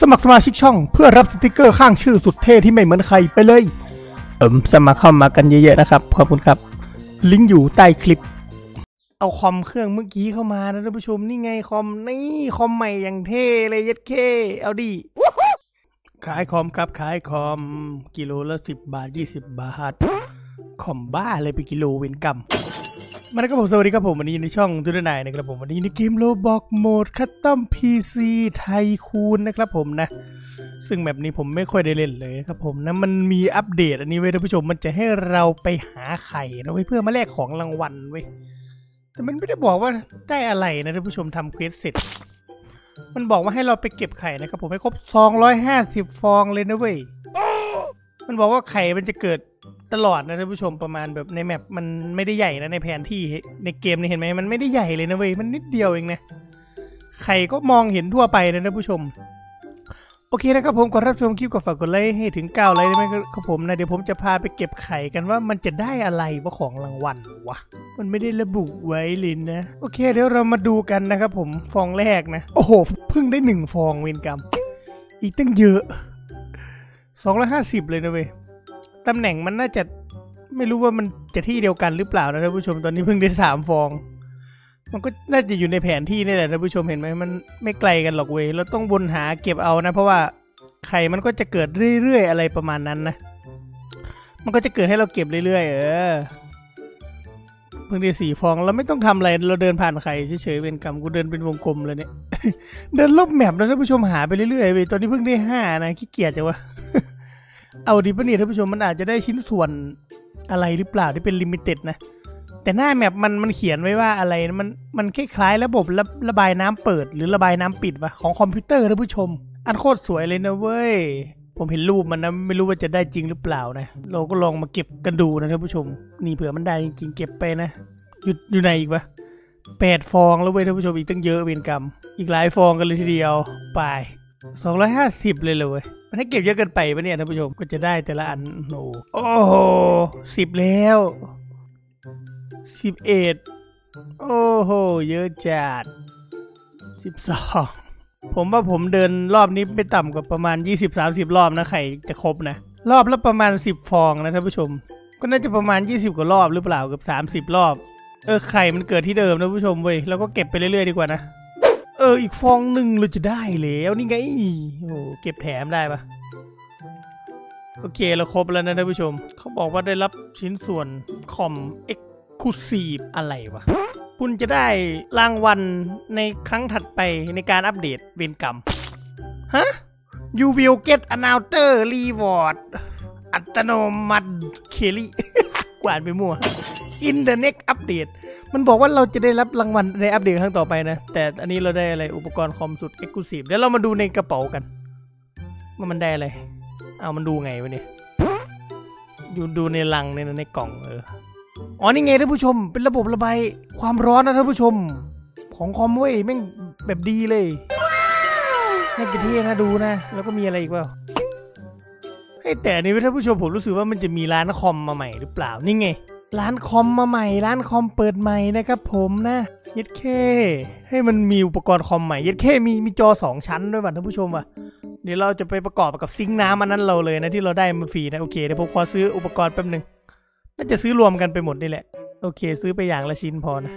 สมัครสมาชิกช่องเพื่อรับสติกเกอร์ข้างชื่อสุดเท่ที่ไม่เหมือนใครไปเลย เอิมสมัครเข้ามากันเยอะๆนะครับ ขอบคุณครับ ลิงก์อยู่ใต้คลิป เอาคอมเครื่องเมื่อกี้เข้ามานะท่านผู้ชมนี่ไงคอมนี่คอมใหม่อย่างเท่เลยยัดเคเอาดิขายคอมครับขายคอมกิโลละสิบบาทยี่สิบบาท คอมบ้าเลยเป็นกิโลเวรกรรม มาแล้วครับผมสวัสดีครับผมวันนี้ในช่องทุนนายนะครับผมวันนี้ในเกม Roblox โหมด Custom PCไทคูนนะครับผมนะ ซึ่งแบบนี้ผมไม่ค่อยได้เล่นเลยครับผมนะมันมีอัปเดตอันนี้ไว้ยท่านผู้ชมมันจะให้เราไปหาไข่นะเว้ยเพื่อมาแลกของรางวัลเว้ยแต่มันไม่ได้บอกว่าได้อะไรนะท่านผู้ชมทำเควสเสร็จ มันบอกว่าให้เราไปเก็บไข่นะครับผมให้ครบ 250 ฟองเลยนะเว้ยมันบอกว่าไข่มันจะเกิด ตลอดนะท่านผู้ชมประมาณแบบในแมปมันไม่ได้ใหญ่นะในแผนที่ในเกมนี่เห็นไหมมันไม่ได้ใหญ่เลยนะเว้ยมันนิดเดียวเองนะไข่ก็มองเห็นทั่วไปนะท่านผู้ชม โอเคนะครับผมก่อนรับชมคลิปก็ฝากกดไลค์ให้ถึง9ไลค์ได้ไหมครับผมนะเดี๋ยวผมจะพาไปเก็บไข่กันว่ามันจะได้อะไรว่าของรางวัลวะมันไม่ได้ระบุไว้ลยนนะโอเค เดี๋ยวเรามาดูกันนะครับผมฟองแรกนะโอ้โหเพิ่งได้หนึ่งฟองเวนกรรมอีกตั้งเยอะสองร้อยห้าสิบเลยนะเว้ย ตำแหน่งมันน่าจะไม่รู้ว่ามันจะที่เดียวกันหรือเปล่านะท่านผู้ชมตอนนี้เพิ่งได้สามฟอง มันก็น่าจะอยู่ในแผนที่นี่แหละท่านผู้ชมเห็นไหมมันไม่ไกลกันหรอกเว้ยเราต้องวนหาเก็บเอานะ เพราะว่าไข่มันก็จะเกิดเรื่อยๆอะไรประมาณนั้นนะ มันก็จะเกิดให้เราเก็บเรื่อยๆ เออเพิ่งได้สี่ฟองเราไม่ต้องทำอะไรเราเดินผ่านไข่เฉยๆเป็นกรรมกูเดินเป็นวงกลมเลยเนี่ยเดินรอบแมปนะท่านผู้ชมหาไปเรื่อยๆเว้ยตอนนี้เพิ่งได้ห้านะขี้เกียจจังวะ เอาดิปะเนี่ยท่านผู้ชมมันอาจจะได้ชิ้นส่วนอะไรหรือเปล่าที่เป็น limited นะ แต่หน้า map มันมันเขียนไว้ว่าอะไรมันมันคล้ายๆระบบระระบายน้ำเปิด หรือระบายน้ำปิดวะของคอมพิวเตอร์ท่านผู้ชม อันโคตรสวยเลยนะเว้ย ผมเห็นรูปมันนะไม่รู้ว่าจะได้จริงหรือเปล่านะ เราก็ลองมาเก็บกันดูนะท่านผู้ชม นี่เผื่อมันได้จริงเก็บไปนะอยู่อยู่ไหนอีกวะแปดฟองแล้วเว้ยท่านผู้ชมอีกตั้งเยอะเวรกรรม อีกหลายฟองกันเลยทีเดียวไป สองร้อยห้าสิบเลยเลยเว้ยมันให้เก็บเยอะเกินไปปะเนี่ยท่านผู้ชมก็จะได้แต่ละอันโอ้โหโอ้โหสิบแล้วสิบเอ็ดโอ้โห เยอะจัดสิบสองผมว่าผมเดินรอบนี้ไม่ต่ำกว่าประมาณยี่สิบสามสิบรอบนะไข่จะครบนะ รอบละประมาณสิบฟองนะท่านผู้ชม ก็น่าจะประมาณยี่สิบกว่ารอบหรือเปล่าเกือบสามสิบรอบ เออไข่มันเกิดที่เดิมนะผู้ชมเว้ยแล้วก็เก็บไปเรื่อยๆดีกว่านะ เอออีกฟองหนึ่งเราจะได้แล้วนี่ไงโอ้เก็บแถมได้ปะโอเคเราครบแล้วนะท่านผู้ชม เขาบอกว่าได้รับชิ้นส่วนคอม exclusive อะไรวะ คุณจะได้รางวัลในครั้งถัดไปในการอัปเดตเวรกรรม ฮะ you will get another reward อัตโนมัติเคลลี่กวาดไปมั่ว in the next update มันบอกว่าเราจะได้รับรางวัลในอัปเดตครั้งต่อไปนะ แต่อันนี้เราได้อะไรอุปกรณ์คอมสุด Exclusive เดี๋ยวเรามาดูในกระเป๋ากันว่ามันได้อะไร เอามันดูไงวะเนี่ยดูดูในลังในในกล่องเอออ๋อนี่ไงท่านผู้ชม เป็นระบบระบายความร้อนนะท่านผู้ชม ของคอมเว้ยแม่งแบบดีเลยน่าจะเท่นะดูนะ แล้วก็มีอะไรอีกว่าเฮ้แต่นนี่ท่านผู้ชมผมรู้สึกว่ามันจะมีร้านคอมมาใหม่หรือเปล่านี่ไง ร้านคอมมาใหม่ ร้านคอมเปิดใหม่นะครับผมนะยัดเคให้มันมีอุปกรณ์คอมใหม่ยัดเคมีมีจอสองชั้นด้วยว่ะท่านผู้ชมว่ะเดี๋ยวเราจะไปประกอบกับซิงค์น้ำอันนั้นเราเลยนะที่เราได้มาฟรีนะโอเคเดี๋ยวผมขอซื้ออุปกรณ์แป๊บหนึ่งน่าจะซื้อรวมกันไปหมดนี่แหละ โอเค ซื้อไปอย่างละชิ้นพอนะ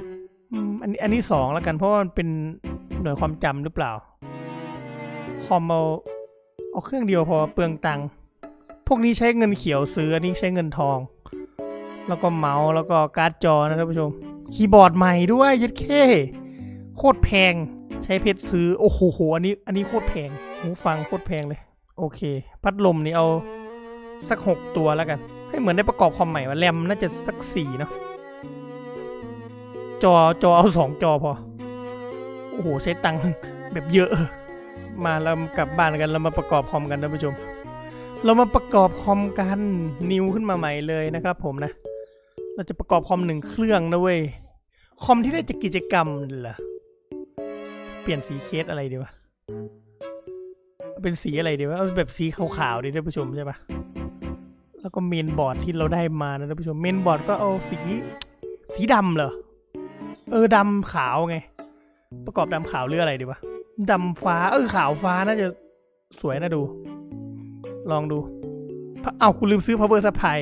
อันนี้อันนี้สองแล้วกันเพราะว่ามันเป็นหน่วยความจำหรือเปล่า คอมเอาเอาเครื่องเดียวพอเปลืองตังค์พวกนี้ใช้เงินเขียวซื้ออันนี้ใช้เงินทอง แล้วก็เมาส์แล้วก็การ์ดจอนะท่านผู้ชม คีย์บอร์ดใหม่ด้วยยัดเคโคตรแพง ใช้เพชรซื้อ โอ้โหอันนี้ อันนี้โคตรแพงหูฟังโคตรแพงเลย โอเค พัดลมนี่เอาสักหกตัวแล้วกันให้เหมือนได้ประกอบคอมใหม่ว่าแรมน่าจะสักสี่เนาะจอจอเอาสองจอพอ โอ้โห ใช้ตังค์แบบเยอะ มาเรากลับบ้านกันเรามาประกอบคอมกันท่านผู้ชม เรามาประกอบคอมกัน new ขึ้นมาใหม่เลยนะครับผมนะ เราจะประกอบคอมหนึ่งเครื่องนะเว้ย คอมที่ได้จากกิจกรรมเหรอ เปลี่ยนสีเคสอะไรดีวะ เป็นสีอะไรดีวะเอาแบบสีขาวๆดีท่านผู้ชมใช่ปะแล้วก็เมนบอร์ดที่เราได้มานะท่านผู้ชม เมนบอร์ดก็เอาสีสีดำเหรอ เออดำขาวไง ประกอบดำขาวหรืออะไรดีวะดำฟ้า เออขาวฟ้าน่าจะสวยนะดู ลองดูพะเอากูลืมซื้อ power supply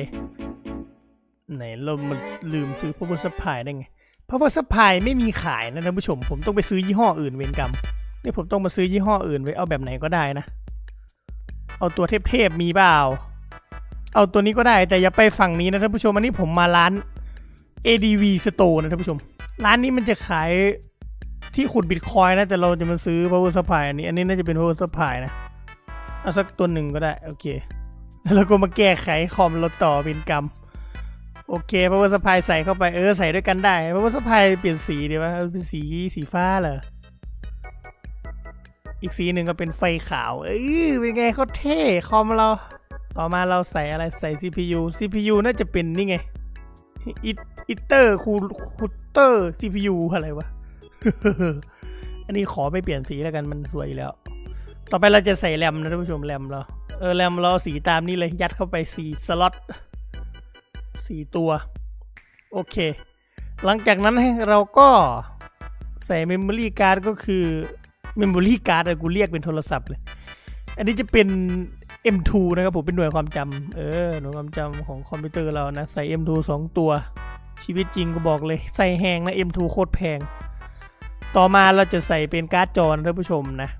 ไหนเรามันลืมซื้อ power supply ได้ไง power supply ไม่มีขายนะท่านผู้ชม ผมต้องไปซื้อยี่ห้ออื่นเวรกรรมนี่ผมต้องมาซื้อยี่ห้ออื่นไว้เอาแบบไหนก็ได้นะ เอาตัวเทพๆมีเปล่า เอาตัวนี้ก็ได้แต่อย่าไปฝั่งนี้นะท่านผู้ชมอันนี้ผมมาร้าน ADV Store นะท่านผู้ชม ร้านนี้มันจะขายที่ขุดบิตคอยนะ แต่เราจะมาซื้อ power supply อันนี้ อันนี้น่าจะเป็น power supply นะ เอาสักตัวหนึ่งก็ได้ โอเค แล้วเราก็มาแก้ไขคอมเราต่อเป็นกรรม โอเค power supply ใส่เข้าไปเออใส่ด้วยกันได้ power supply เปลี่ยนสีดีวะเป็นสีสีฟ้าเหรออีกสีหนึ่งก็เป็นไฟขาว เอ้ยเป็นไงเขาเท่คอมเรา ต่อมาเราใส่อะไรใส่ CPU CPU น่าจะเป็นนี่ไงอิอิเตอร์คูคูเตอร์ CPU อะไรวะ อันนี้ขอไม่เปลี่ยนสีแล้วกันมันสวยแล้ว ต่อไปเราจะใส่แรมนะท่านผู้ชมแรมเรา เออแรมเราสีตามนี้เลยยัดเข้าไปสี่สล็อต สี่ตัว โอเค หลังจากนั้นเราก็ใส่ memory card ก็คือ memory card กูเรียกเป็นโทรศัพท์เลย อันนี้จะเป็น M2 นะครับผมเป็นหน่วยความจำเออหน่วยความจำของคอมพิวเตอร์เรานะ ใส่ M2 2 ตัว ชีวิตจริงก็บอกเลย ใส่แหงนะ M2 โคตรแพง ต่อมาเราจะใส่เป็นการ์ดจอนะท่านผู้ชมนะ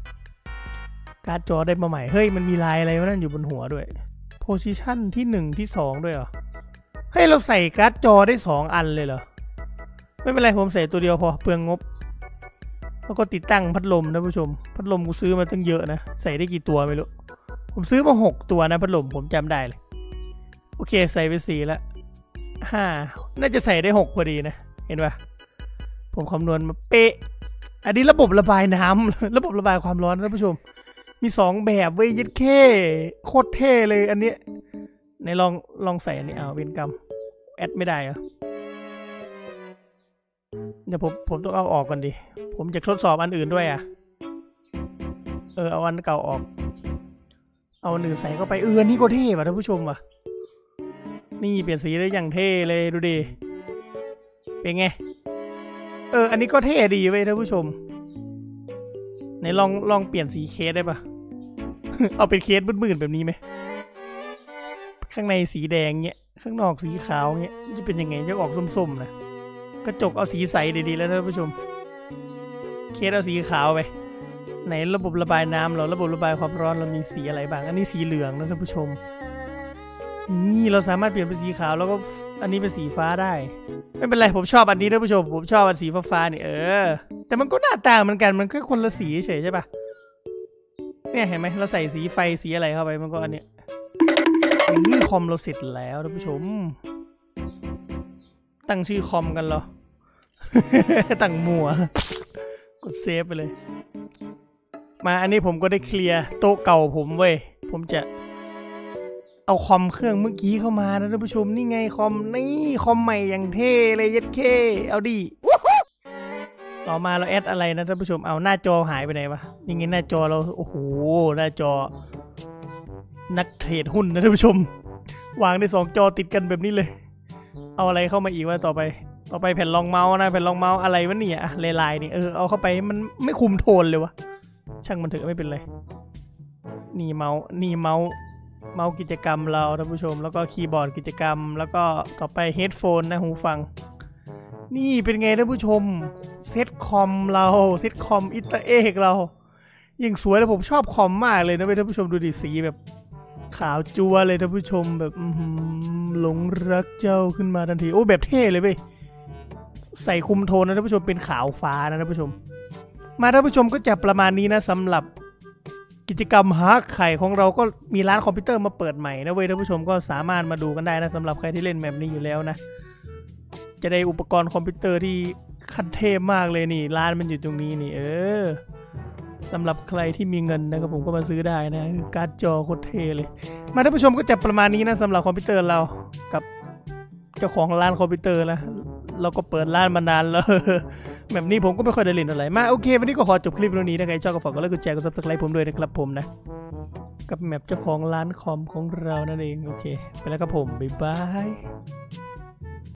การ์ดจอได้มาใหม่ เฮ้ย มันมีลายอะไรวะนั่นอยู่บนหัวด้วย position ที่หนึ่งที่สองด้วยเหรอ เฮ้ย เราใส่การ์ดจอได้สองอันเลยเหรอ ไม่เป็นไรผมใส่ตัวเดียวพอเปลืองงบ แล้วก็ติดตั้งพัดลมนะผู้ชม พัดลมกูซื้อมาตั้งเยอะนะ ใส่ได้กี่ตัวไม่รู้ ผมซื้อมาหกตัวนะพัดลมผมจำได้เลย โอเคใส่ไปสี่ละห้าน่าจะใส่ได้หกพอดีนะ เห็นปะผมคำนวณมาเป๊ะ อันนี้ระบบระบายน้ำระบบระบายความร้อนนะผู้ชม มีสองแบบเว้ยยัดเคโคตรเท่เลยอันเนี้ย ในลองลองใส่อันนี้เอาเวนกรรมแอดไม่ได้เหรอเดี๋ยวผมผมต้องเอาออกก่อนดิ ผมจะทดสอบอันอื่นด้วยอะ เออเอาอันเก่าออก เอาอันอื่นใส่เข้าไปเออนี่ก็เท่ว่ะท่านผู้ชมว่ะ นี่เปลี่ยนสีได้อย่างเท่เลยดูดิ เป็นไง เออ อันนี้ก็เท่ดีเว้ยท่านผู้ชมไหนลองลองเปลี่ยนสีเคสได้ปะเอาเป็นเคสมืดๆแบบนี้ไหม ข้างในสีแดงเนี้ย ข้างนอกสีขาวเนี้ย จะเป็นยังไงจะออกส้มๆนะกระจกเอาสีใสดีๆแล้วท่านผู้ชม เคสเอาสีขาวไป ไหนระบบระบายน้ำเราระบบระบายความร้อนเรามีสีอะไรบ้าง อันนี้สีเหลืองนะท่านผู้ชม นี่เราสามารถเปลี่ยนเป็นสีขาวแล้วก็อันนี้เป็นสีฟ้าได้ ไม่เป็นไรผมชอบอันนี้ท่านผู้ชม ผมชอบอันสีฟ้าๆนี่เออ แต่มันก็หน้าตาเหมือนกันมันแค่คนละสีเฉยใช่ปะเนี่ยเห็นไหมเราใส่สีไฟสีอะไรเข้าไปมันก็อันเนี้ย นี่คอมเราเสร็จแล้วท่านผู้ชม ตั้งชื่อคอมกันเหรอ ตั้งมัว กดเซฟไปเลย มาอันนี้ผมก็ได้เคลียร์โต๊ะเก่าผมเว้ย ผมจะเอาคอมเครื่องเมื่อกี้เข้ามานะท่านผู้ชมนี่ไงคอมนี่คอมใหม่อย่างเท่เลยยัดเค เอาดิต่อมาเรา add อะไรนะท่านผู้ชมเอาหน้าจอหายไปไหนวะนี่ไงหน้าจอเราโอ้โหหน้าจอ นักเทรดหุ้นนะท่านผู้ชม วางได้สองจอติดกันแบบนี้เลย เอาอะไรเข้ามาอีกวะต่อไป ต่อไปแผ่นรองเมาส์นะแผ่นรองเมาส์อะไรวะเนี่ยอะลายๆนี่เออเอาเข้าไปมันไม่คุมโทนเลยวะช่างมันเถอะไม่เป็นไรนี่เมาส์นี่เมาส์เมาส์กิจกรรมเราท่านผู้ชม แล้วก็คีย์บอร์ดกิจกรรม แล้วก็ต่อไป headphone นะหูฟัง นี่เป็นไงท่านผู้ชมเซตคอมเราเซตคอมอิตาเอกเรายิ่งสวยแล้วผมชอบคอมมากเลยนะเว้ยท่านผู้ชมดูดิสีแบบ ขาวจั๊วเลยท่านผู้ชมแบบหลงรักเจ้าขึ้นมาทันที โอ้แบบเท่เลยเว้ยใส่คุมโทนนะท่านผู้ชมเป็นขาวฟ้านะท่านผู้ชม มาท่านผู้ชมก็จะประมาณนี้นะสำหรับกิจกรรมฮักไข่ของเราก็มีร้านคอมพิวเตอร์มาเปิดใหม่นะเว้ยท่านผู้ชมก็สามารถมาดูกันได้นะสำหรับใครที่เล่น map นี้อยู่แล้วนะ จะได้อุปกรณ์คอมพิวเตอร์ที่ขั้นเทพมากเลยนี่ ร้านมันอยู่ตรงนี้นี่ เออ สำหรับใครที่มีเงินนะครับผมก็มาซื้อได้นะคือการ์ดจอโคตรเท่เลย มาท่านผู้ชมก็จะประมาณนี้นะสำหรับคอมพิวเตอร์เรากับเจ้าของร้านคอมพิวเตอร์นะเราก็เปิดร้านมานานแล้วแบบนี้ผมก็ไม่ค่อยได้เล่นอะไรมาโอเค วันนี้ก็ขอจบคลิปตรงนี้นะใครชอบก็ฝากกดไลค์กดแชร์กด subscribe ผมด้วยนะครับผมนะ กับแมปเจ้าของร้านคอมของเรานั่นเองโอเค ไปแล้วครับผมบ๊ายบาย